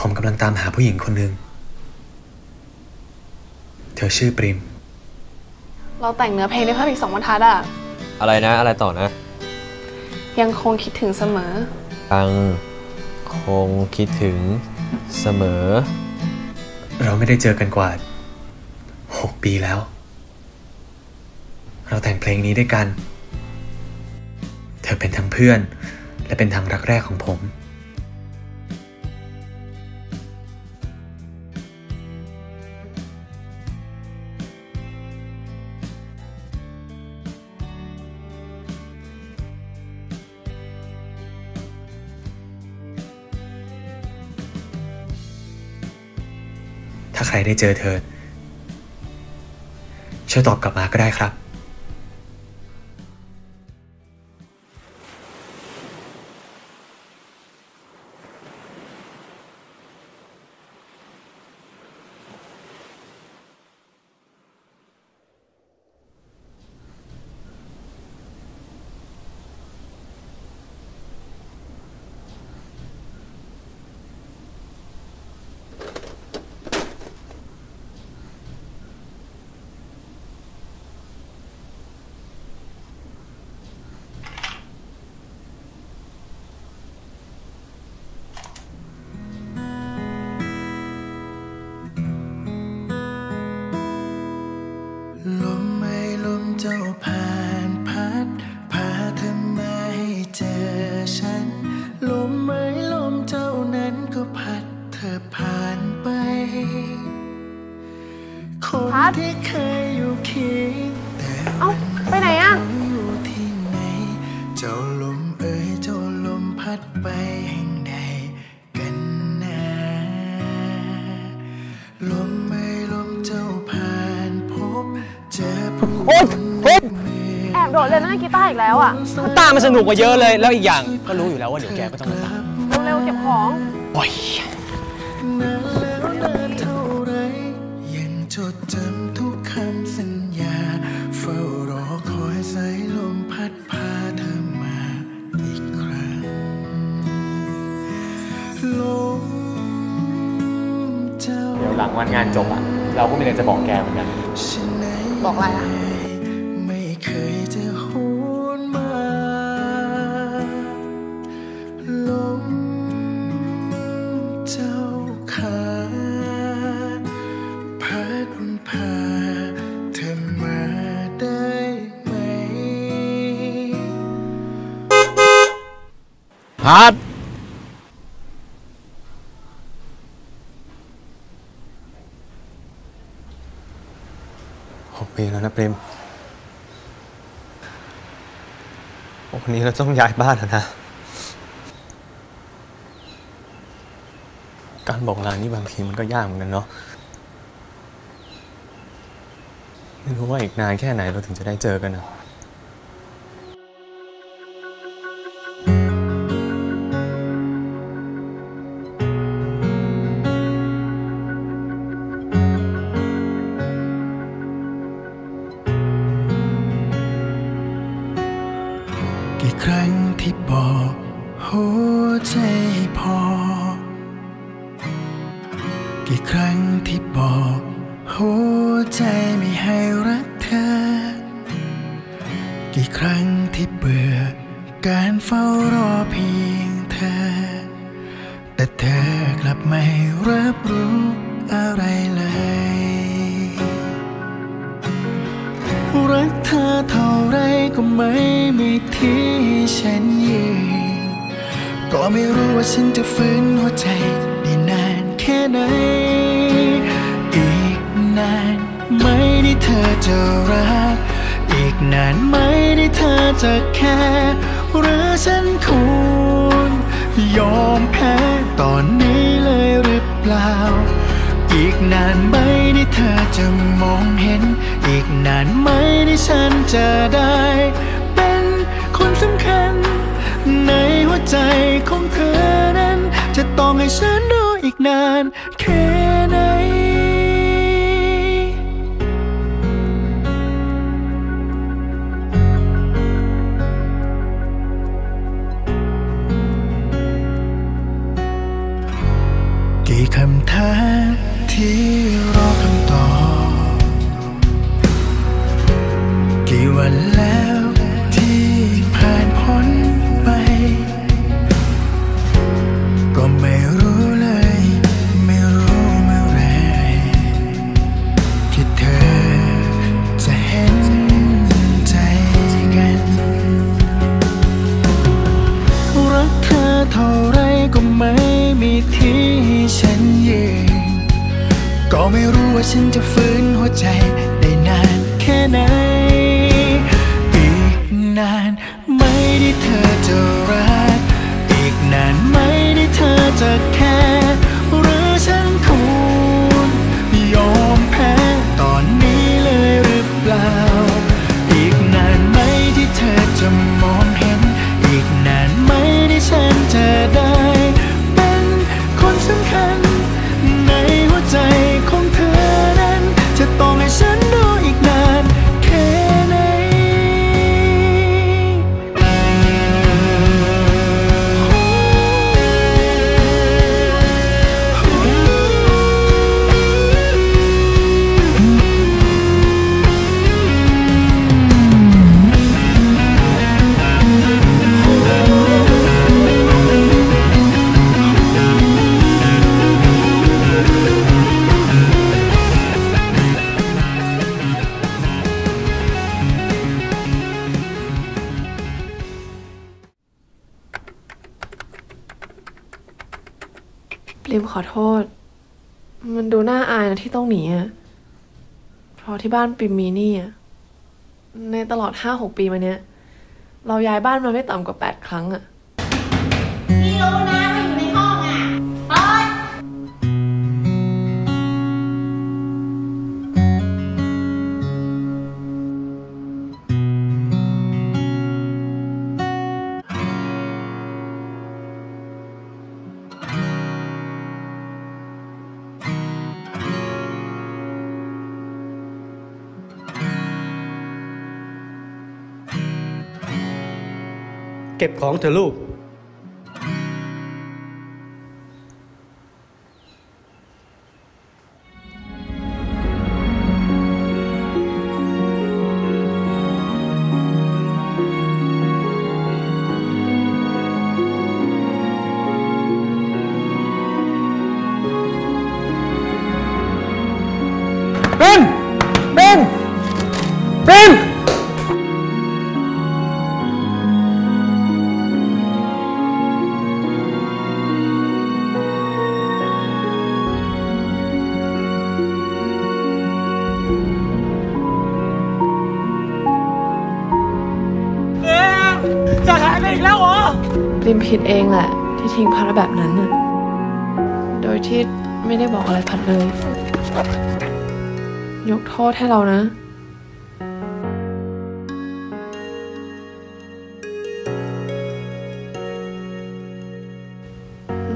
ผมกำลังตามหาผู้หญิงคนหนึ่ง เธอชื่อปริม เราแต่งเนื้อเพลงได้เพิ่มอีกสองบรรทัดอะอะไรนะ อะไรต่อนะ ยังคงคิดถึงเสมอ ยังคงคิดถึงเสมอ เราไม่ได้เจอกันกว่า6ปีแล้ว เราแต่งเพลงนี้ด้วยกัน เธอเป็นทั้งเพื่อน และเป็นทางรักแรกของผม ถ้าใครได้เจอเธอช่วยตอบกลับมาก็ได้ครับ เจ้าผ่านพัดพาเธอมาให้เจอฉัน ลมไม่ลมเจ้านั้นก็พัดเธอผ่านไป คนพัดที่เคย เล่นเล่นกีตาร์อีกแล้วอะตามันสนุกกว่าเยอะเลย แล้วอีกอย่างก็รู้อยู่แล้วว่าเดี๋ยวแกก็ต้องมาตามเร็วๆเก็บของโอ้ยนานแล้วนานเท่าไรยังจดจำทุกคำสัญญา เฝ้ารอคอยสายลมพัดพาเธอมาอีกครั้งลมเจ้าเดี๋ยวหลังวันงานจบอะ เราก็มีอะไรจะบอกแกเหมือนกันฉันไหนบอกอะไรอะ ฮาร์ดหกปีแล้วนะปริมวันนี้เราต้องย้ายบ้านแล้วนะ การบอกลานี่บางทีมันก็ยากเหมือนกันเนาะ ไม่รู้ว่าอีกนานแค่ไหนเราถึงจะได้เจอกันนะ ที่บอกหัวใจให้พอ กี่ครั้งที่บอกหัวใจไม่ให้รักเธอ กี่ครั้งที่เบื่อการเฝ้ารอเพียงเธอ แต่เธอกลับไม่รับรู้อะไรเลย รักเธอเท่าไรก็ไม่มีที่ฉันยืนก็ไม่รู้ว่าฉันจะฟื้นหัวใจได้นานแค่ไหน อีกนานไหมที่เธอจะรัก อีกนานไหมที่เธอจะแค่หรือฉันควรยอมแพ้ตอนนี้เลยหรือเปล่า อีกนานไหม เธอจะมองเห็น อีกนานไหมที่ฉันจะได้ เป็นคนสำคัญ ในหัวใจของเธอนั้น จะต้องให้ฉันรออีกนานแค่ วันแล้วที่ผ่านพ้นไป ก็ไม่รู้เลย ไม่รู้เมื่อไรที่เธอจะเห็นใจกัน รักเธอเท่าไรก็ไม่มีที่ให้ฉันยืนก็ไม่รู้ว่าฉันจะฟื้นหัวใจ จะ ริมขอโทษ มันดูน่าอายนะที่ต้องหนีอะเพราะที่บ้านปิมมีหนี่อะในตลอดห้าหกปีมาเนี้ย เราย้ายบ้านมาไม่ต่ำกว่าแปดครั้งอะ เก็บของเถอะลูก อีกแล้วเหรอริมผิดเองแหละ ที่ทิ้งพัดแบบนั้นน่ะ โดยที่ไม่ได้บอกอะไรพัดเลย ยกโทษให้เรานะ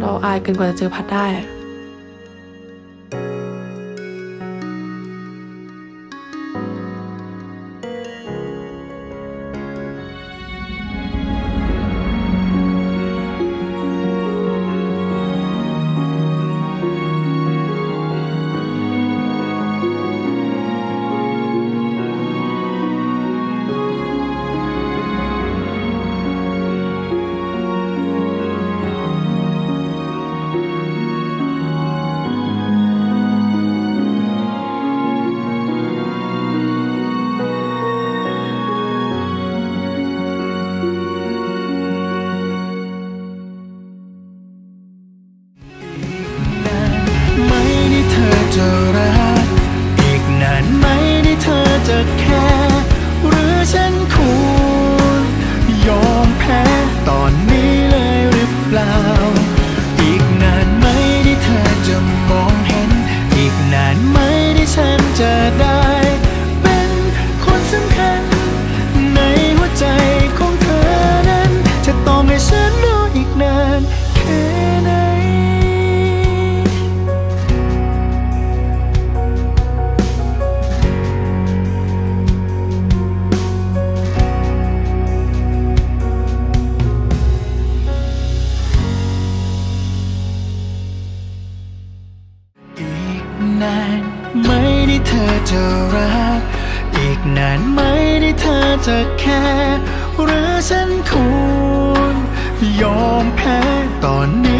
เราอายเกินกว่าจะเจอพัดได้ จะแค่หรือฉันคุณยอมแพ้ตอนนี้